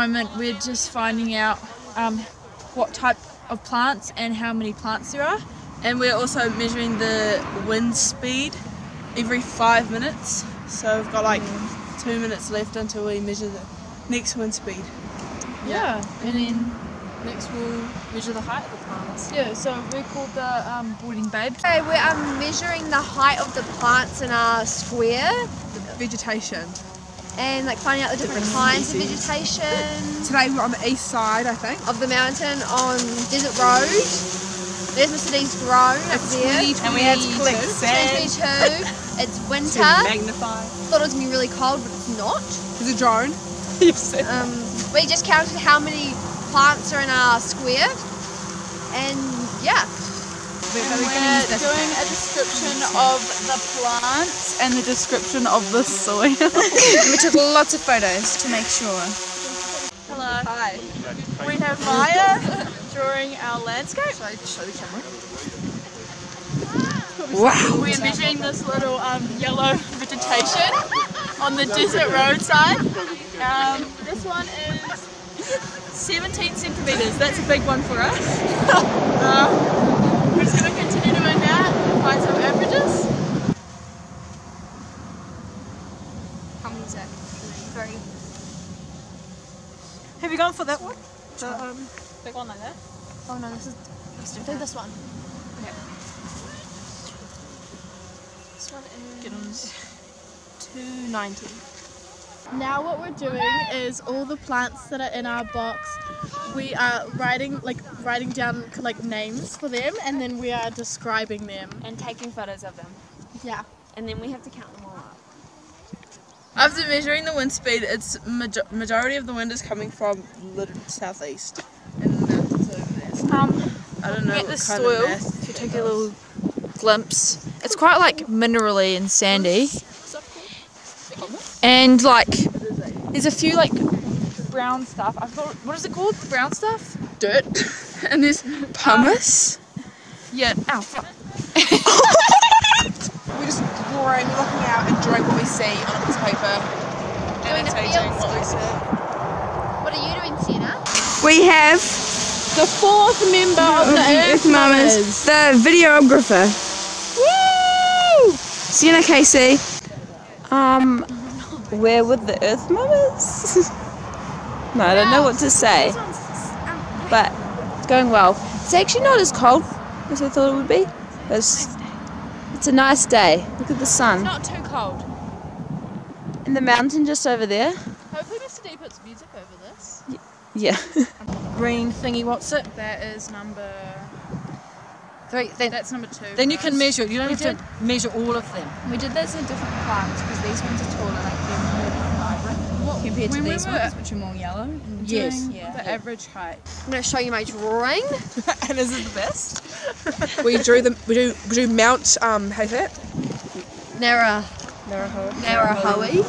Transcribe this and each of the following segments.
moment we're just finding out um, what type of plants and how many plants there are. And we're also measuring the wind speed every five minutes. So we've got like two minutes left until we measure the next wind speed. Yeah, and then next we'll measure the height of the plants. Yeah, so we're called the um, boarding babes. Okay, we're um, measuring the height of the plants in our square The vegetation. And like finding out the different kinds of vegetation Today we're on the east side, I think. of the mountain on Desert Road. There's Mr. D's drone up there. And we had to collect 2022. It's winter. Magnify. Thought it was gonna be really cold, but it's not. There's a drone. Um, we just counted how many plants are in our square, and yeah. We're, And we're doing a description of the plants and the description of the soil. we took lots of photos to make sure. Hello. Hi. We have Maya drawing our landscape. Should I show the camera? Wow. We're envisioning this little um, yellow vegetation on the desert roadside. Um, this one is 17 centimetres. That's a big one for us. um, we're just going to continue doing that, find some averages. How many is that? Three. Have you gone for that one? The um, big one like that? Oh no, this is. Let's do this one. This one is 290. Now what we're doing is all the plants that are in our box, we are writing like writing down like names for them, and then we are describing them. and taking photos of them. Yeah. And then we have to count them all up. After measuring the wind speed, its major- majority of the wind is coming from the southeast. And the over there. So Um, I don't know at what the kind soil, of if you take a little glimpse, it's quite like minerally and sandy. And like, there's a few like brown stuff. I thought, what is it called? Brown stuff? Dirt. and there's pumice. Yeah. Ow. fuck. We're just drawing, looking out and drawing what we see on a piece of paper. Doing a field what we see. What are you doing, Sienna? We have The fourth member of the Earth Mamas, the videographer. Woo! Sienna Casey. Um, where would the Earth Mamas? no, I don't know what to say. But it's going well. It's actually not as cold as I thought it would be. It's, it's a nice day. Look at the sun. Not too cold. And the mountain just over there. Hopefully Mr. D puts music over this. Yeah. Green thingy, what's it? That is number Three, then, That's number two. then you for can us. measure. You don't We have to measure all of them. We did this in different plants because these ones are taller, like they're more vibrant compared to when we these were ones, which are more yellow. and Yes. doing The average height. I'm going to show you my drawing. and is it the best? we drew the we drew, we drew Mount um how do you say it? Nara. Ngauruhoe.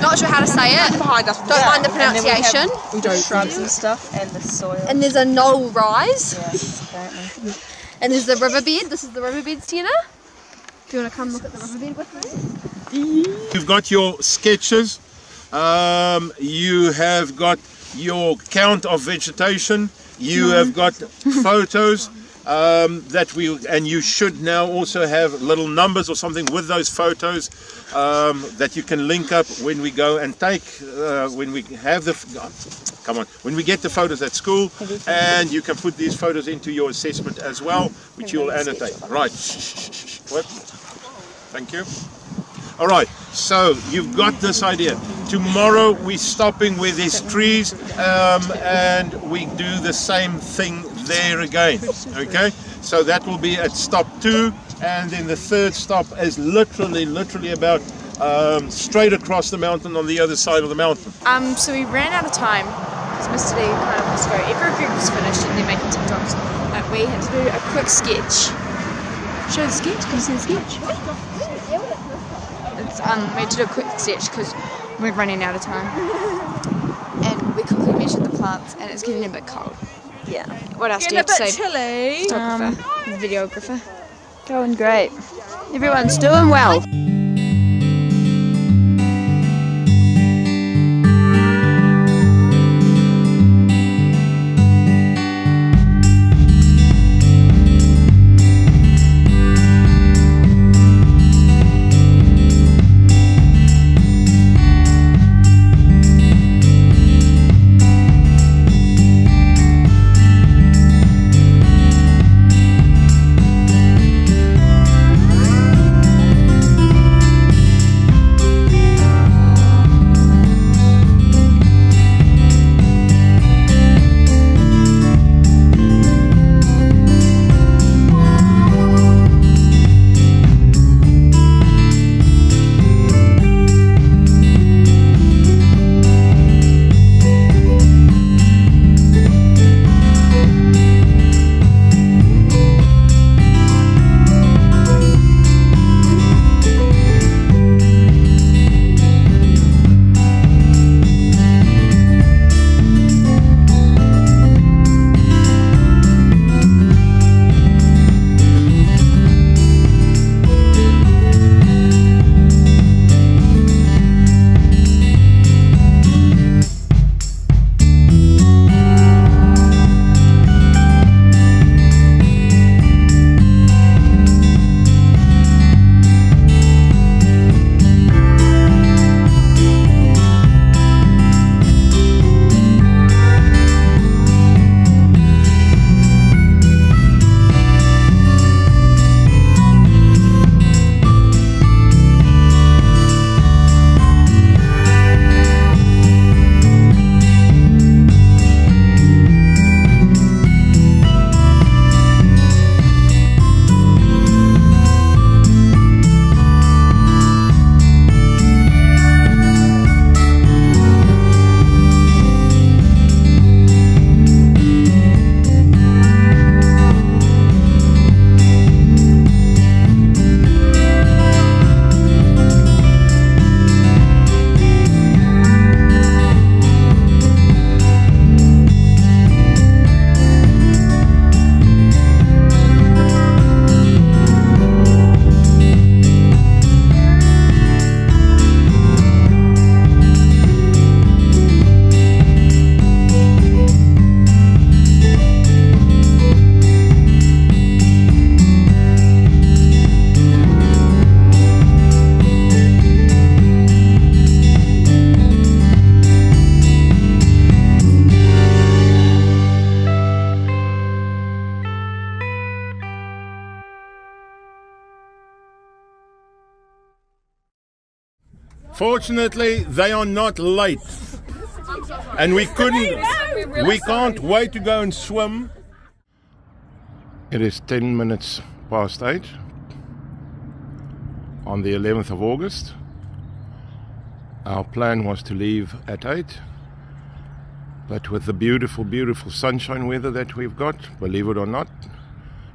Not sure how to say it. Behind us. Don't mind the pronunciation. We don't. Shrubs and stuff and the soil. And there's a knoll rise. Yes, apparently. And there's the rubber riverbed. This is the rubber riverbed, Tina. Do you want to come look at the rubber riverbed with me? You've got your sketches. Um, you have got your count of vegetation. You have got photos um, that we and you should now also have little numbers or something with those photos um, that you can link up when we go and take uh, when we have the f- come on when we get the photos at school and you can put these photos into your assessment as well which you'll annotate. Right. Thank you. All right, so you've got this idea. Tomorrow we're stopping with these trees um, and we do the same thing there again. Okay, so that will be at stop two, and then the third stop is literally, literally about um, straight across the mountain on the other side of the mountain. Um, so we ran out of time because Mr. D kind of has to go. Every group was finished and they're making TikToks. But we had to do a quick sketch. Show the sketch. You see the sketch? It's, um, we had to do a quick sketch because we're running out of time. And we quickly measured the plants and it's getting a bit cold. Yeah. What else do you have to say? chilly. Photographer, um, videographer. Going great. Everyone's doing well. Fortunately, they are not late. And we couldn't, we can't wait to go and swim. It is 10 minutes past 8 on the 11th of August. Our plan was to leave at 8, but with the beautiful, beautiful sunshine weather that we've got, believe it or not,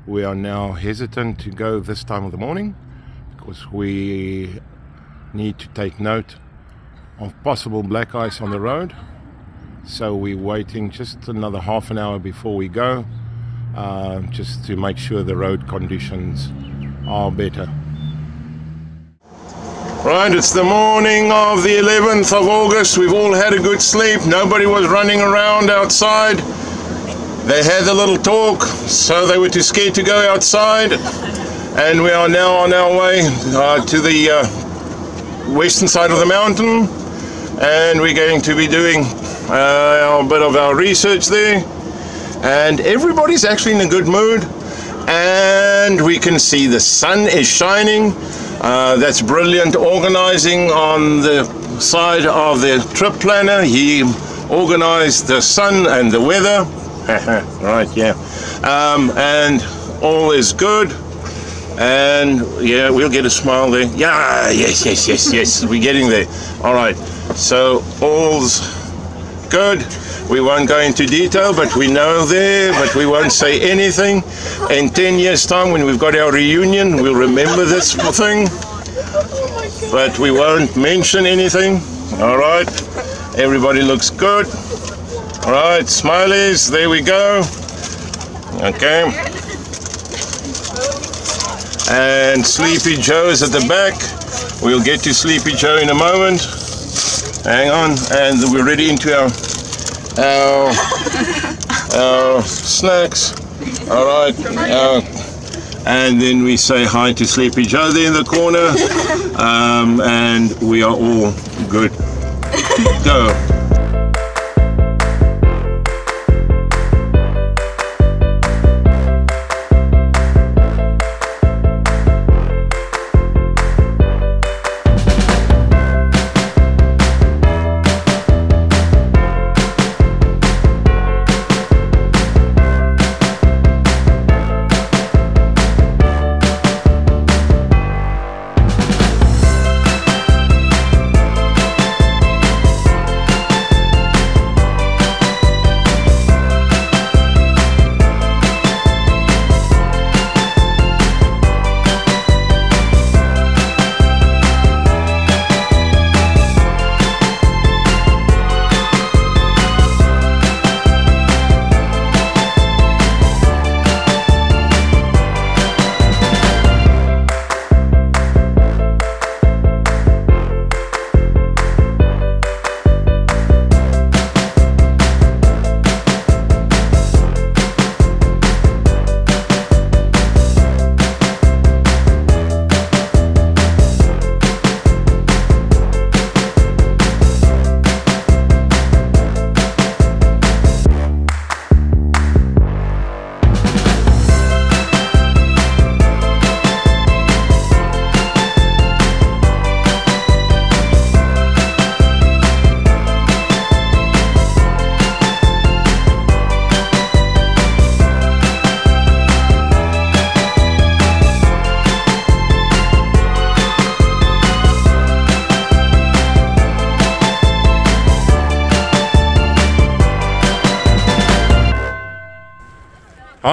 we are now hesitant to go this time of the morning because we need to take note of possible black ice on the road. So we're waiting just another half an hour before we go, uh, just to make sure the road conditions are better. Right, it's the morning of the 11th of August. We've all had a good sleep. Nobody was running around outside. They had a little talk, so they were too scared to go outside. And we are now on our way uh, to the uh, western side of the mountain. And we're going to be doing uh, a bit of our research there. And everybody's actually in a good mood. And we can see the sun is shining. Uh, that's brilliant organizing on the side of the trip planner. He organized the sun and the weather. right, yeah. Um, and all is good. And yeah, we'll get a smile there. Yeah, yes, yes, yes, yes. We're getting there. All right. So all's good. We won't go into detail, but we know there, but we won't say anything. In 10 years' time, when we've got our reunion, we'll remember this thing, but we won't mention anything. All right. Everybody looks good. All right. Smileys. There we go. Okay. And Sleepy Joe is at the back. We'll get to Sleepy Joe in a moment. Hang on, and we're ready into our our, our snacks. All right, our, and then we say hi to Sleepy Joe there in the corner, um, and we are all good. Go.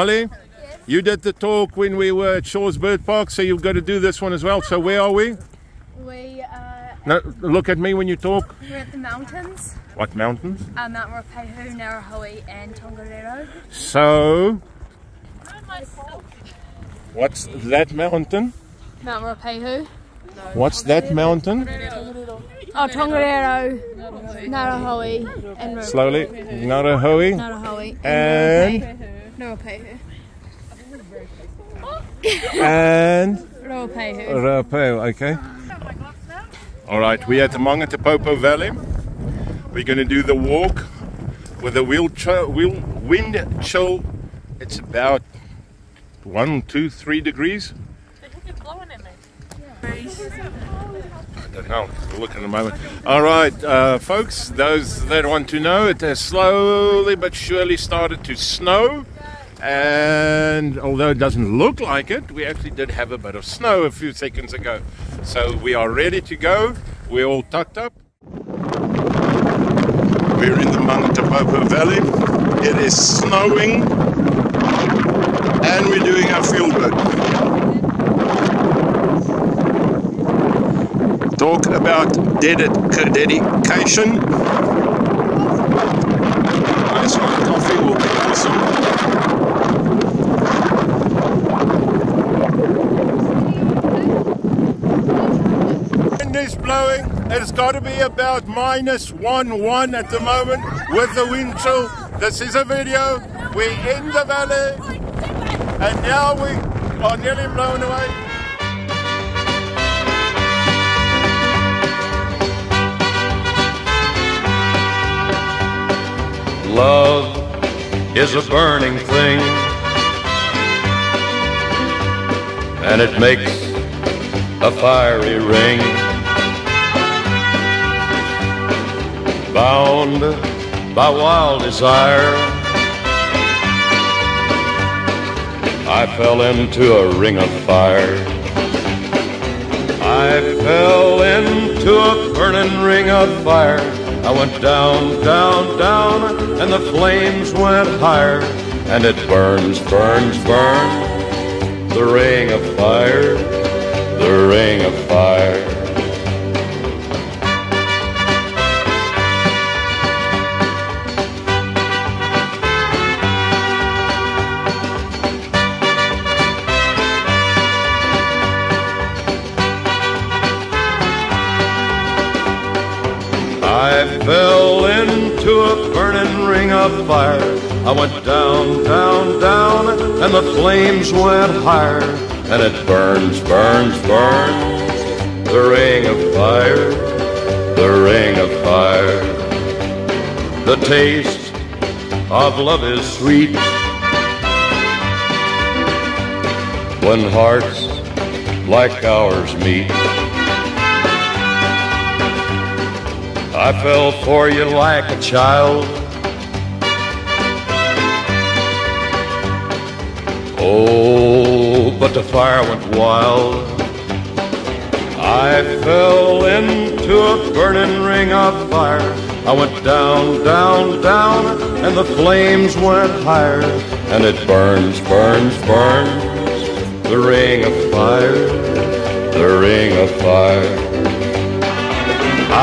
Holly, you did the talk when we were at Shaw's Bird Park, so you've got to do this one as well. So where are we? We, uh, No, look at me when you talk. we're at the mountains, What mountains? uh, Mount Ruapehu, Ngauruhoe and Tongariro. So, what's that mountain? Mount Ruapehu. What's that mountain? Oh, Tongariro, Ngauruhoe and Ruapehu. Slowly. Ngauruhoe. Ngauruhoe And, Ruapehu. and Ruapehu. Rapeo, okay. All right, we're at the Mangatepopo Valley. We're going to do the walk with a wheel, chill, wheel wind chill. It's about one, two, three degrees. the hell? We'll look in a moment. All right, uh, folks, those that want to know, it has slowly but surely started to snow. And although it doesn't look like it, we actually did have a bit of snow a few seconds ago. So we are ready to go. We're all tucked up. We're in the Mangatepopo Valley. It is snowing and we're doing our field work. Talk about dedi- dedication. Nice one, coffee will be awesome. Is blowing. It's got to be about minus one one at the moment with the wind chill. This is a video. We're in the valley, and now we are nearly blown away. Love is a burning thing, and it makes a fiery ring. Bound by wild desire, I fell into a ring of fire. I fell into a burning ring of fire. I went down, down, down, and the flames went higher. And it burns, burns, burns. The ring of fire, the ring of fire. I fell into a burning ring of fire. I went down, down, down, and the flames went higher. And it burns, burns, burns. The ring of fire, the ring of fire. The taste of love is sweet. When hearts like ours meet. I fell for you like a child. Oh, but the fire went wild. I fell into a burning ring of fire. I went down, down, down, and the flames went higher. And it burns, burns, burns. The ring of fire, the ring of fire.